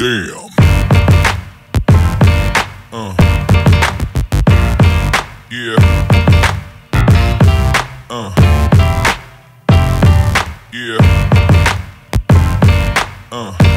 Damn. Uh. Yeah. Uh. Yeah. Uh.